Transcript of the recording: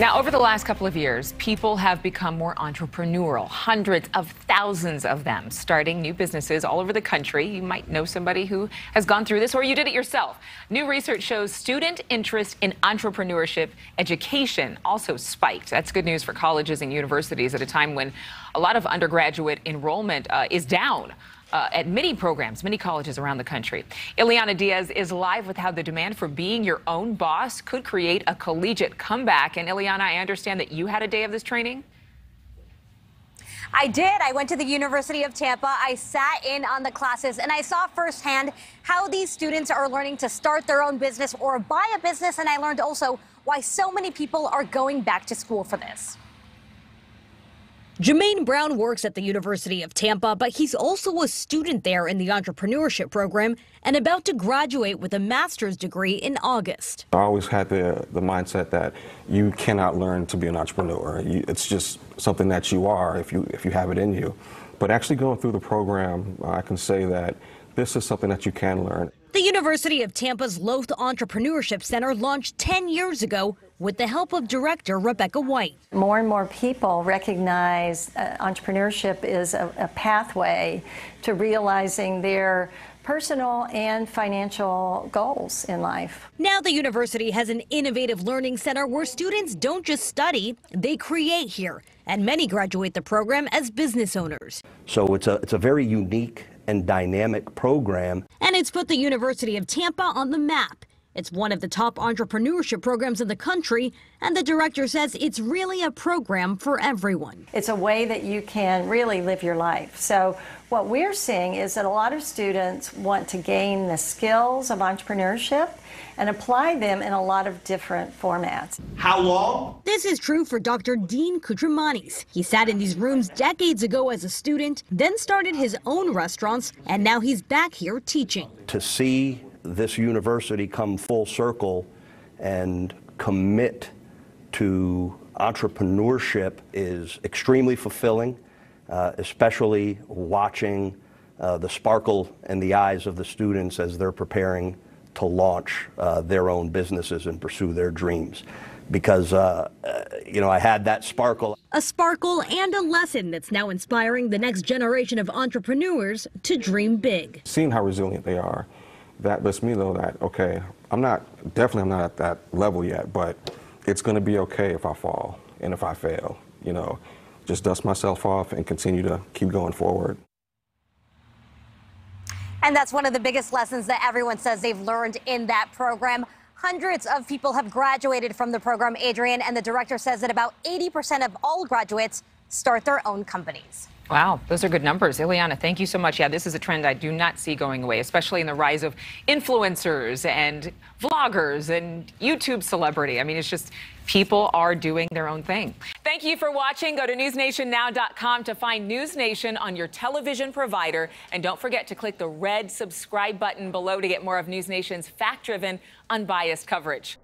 Now, over the last couple of years, people have become more entrepreneurial. Hundreds of thousands of them starting new businesses all over the country. You might know somebody who has gone through this, or you did it yourself. New research shows student interest in entrepreneurship education also spiked. That's good news for colleges and universities at a time when a lot of undergraduate enrollment uh, is down uh, at many programs, many colleges around the country. Ileana Diaz is live with how the demand for being your own boss could create a collegiate comeback. And Ileana, I understand that you had a day of this training. I did. I went to the University of Tampa. I sat in on the classes and I saw firsthand how these students are learning to start their own business or buy a business. And I learned also why so many people are going back to school for this. Jermaine Brown works at the University of Tampa, but he's also a student there in the entrepreneurship program and about to graduate with a master's degree in August. I always had the, the mindset that you cannot learn to be an entrepreneur. You, it's just something that you are if you, if you have it in you. But actually going through the program, uh, I can say that this is something that you can learn. The University of Tampa's Lowth Entrepreneurship Center launched 10 years ago with the help of director Rebecca White. More and more people recognize uh, entrepreneurship is a, a pathway to realizing their personal and financial goals in life. Now the university has an innovative learning center where students don't just study, they create here. And many graduate the program as business owners. So it's a, it's a very unique and dynamic program. And it's put the University of Tampa on the map. It's one of the top entrepreneurship programs in the country, and the director says it's really a program for everyone. It's a way that you can really live your life. So, what we're seeing is that a lot of students want to gain the skills of entrepreneurship and apply them in a lot of different formats. How long? This is true for Dr. Dean Koutroumanis. He sat in these rooms decades ago as a student, then started his own restaurants, and now he's back here teaching. To see this university come full circle and commit to entrepreneurship is extremely fulfilling, uh, especially watching uh, the sparkle in the eyes of the students as they're preparing to launch uh, their own businesses and pursue their dreams. Because, uh, uh, you know, I had that sparkle. A sparkle and a lesson that's now inspiring the next generation of entrepreneurs to dream big. Seeing how resilient they are that lets me know that okay, I'm not definitely I'm not at that level yet, but it's going to be okay if I fall and if I fail. You know, just dust myself off and continue to keep going forward. And that's one of the biggest lessons that everyone says they've learned in that program. Hundreds of people have graduated from the program, Adrienne, and the director says that about 80% of all graduates start their own companies. Wow, those are good numbers. Ileana, thank you so much. Yeah, this is a trend I do not see going away, especially in the rise of influencers and vloggers and YouTube celebrity. I mean, it's just people are doing their own thing. Thank you for watching. Go to newsnationnow.com to find News Nation on your television provider. And don't forget to click the red subscribe button below to get more of News Nation's fact driven, unbiased coverage.